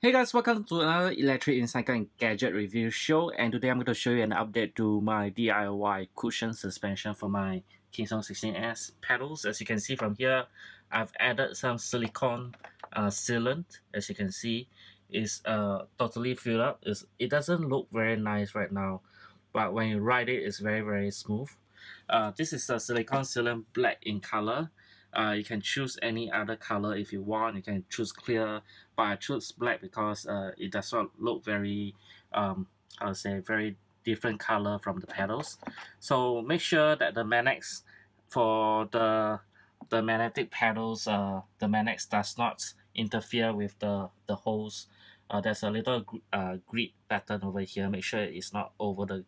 Hey guys, welcome to another Electric Unicycle and Gadget review show and today I'm going to show you an update to my DIY cushion suspension for my KingSong 16S pedals. As you can see from here, I've added some silicone uh, sealant. As you can see, it's uh, totally filled up. It's, it doesn't look very nice right now, but when you ride it, it's very very smooth. Uh, this is a silicone sealant black in color uh, you can choose any other color if you want. You can choose clear but I choose black because uh, it does not look very um, I would say very different color from the pedals so make sure that the magnets for the the magnetic pedals uh, the magnets does not interfere with the the holes. Uh, there's a little uh, grid pattern over here. Make sure it's not over the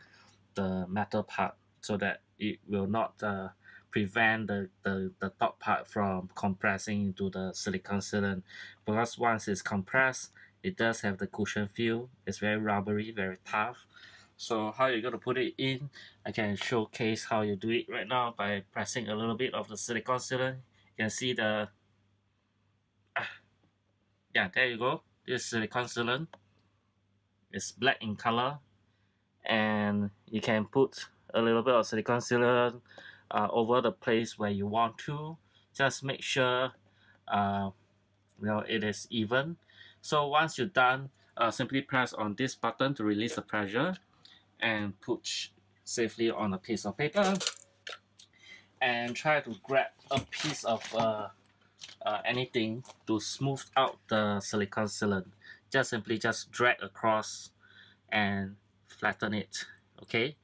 the metal part so that it will not uh, prevent the, the, the top part from compressing into the silicone sealant. Because once it's compressed it does have the cushion feel. It's very rubbery very tough. So how you're going to put it in? I can showcase how you do it right now by pressing a little bit of the silicone sealant. You can see the ah, yeah there you go. This silicone sealant it's black in color. And you can put a little bit of silicone sealant uh, over the place where you want to. Just make sure uh, you know it is even. So once you're done uh, simply press on this button to release the pressure and put safely on a piece of paper. And try to grab a piece of uh, uh, anything to smooth out the silicone sealant. Just simply just drag across and flatten it okay?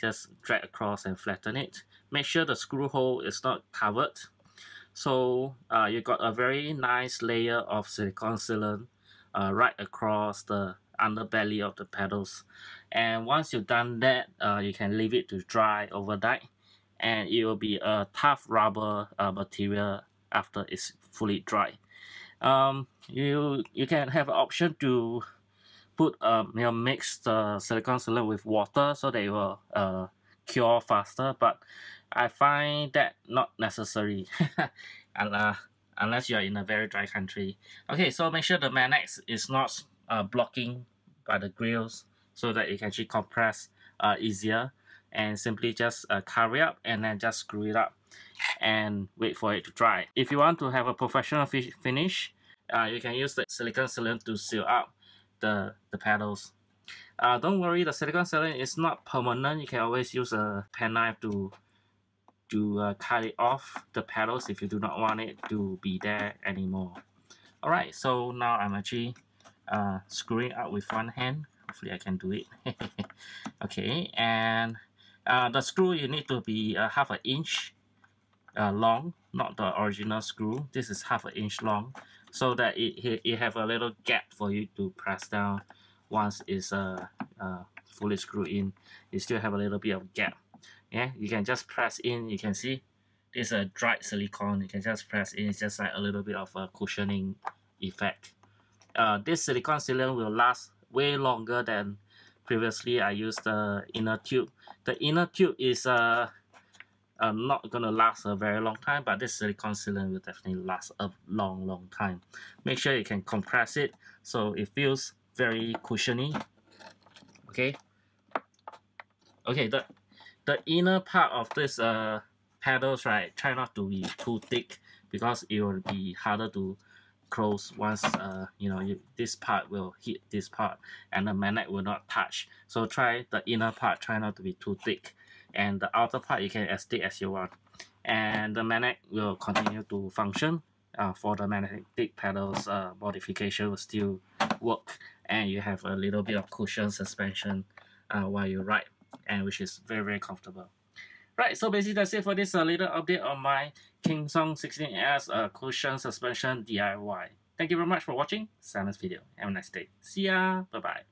Just drag across and flatten it make sure the screw hole is not covered. So uh, you got a very nice layer of silicone sealant uh, right across the underbelly of the pedals. And once you've done that uh, you can leave it to dry overnight and it will be a tough rubber uh, material after it's fully dry. Um, you you can have an option to put um, you know mix the silicone sealant with water so they will uh, cure faster but I find that not necessary and, uh, unless you're in a very dry country okay so make sure the magnets is not uh, blocking by the grills so that it can actually compress uh, easier and simply just uh, it up and then just screw it up and wait for it to dry if you want to have a professional finish uh, you can use the silicone sealant to seal up the, the pedals. Uh, don't worry, the silicone sealant is not permanent. You can always use a penknife to to uh, cut it off the pedals if you do not want it to be there anymore. Alright, so now I'm actually uh, screwing up with one hand. Hopefully I can do it. okay, and uh, the screw you need to be uh, half an inch uh, long, not the original screw. This is half an inch long so that it, it have a little gap for you to press down once it's uh, uh, fully screwed in you still have a little bit of gap yeah you can just press in you can see this is a dried silicone. You can just press in it's just like a little bit of a cushioning effect. Uh, this silicone sealant will last way longer than previously I used the inner tube. The inner tube is uh, uh, not gonna last a very long time but this silicone sealant will definitely last a long long time. Make sure you can compress it so it feels very cushiony. Okay? Okay the the inner part of this uh pedals right try not to be too thick because it will be harder to close once uh you know you, this part will hit this part and the magnet will not touch. So try the inner part try not to be too thick. And the outer part you can as thick as you want. And the magnet will continue to function uh, for the magnetic pedals uh, modification will still work. And you have a little bit of cushion suspension uh, while you ride and which is very, very comfortable. Right, so basically that's it for this uh, little update on my KingSong 16S uh, cushion suspension DIY. Thank you very much for watching Simon's video. Have a nice day. See ya. Bye-bye.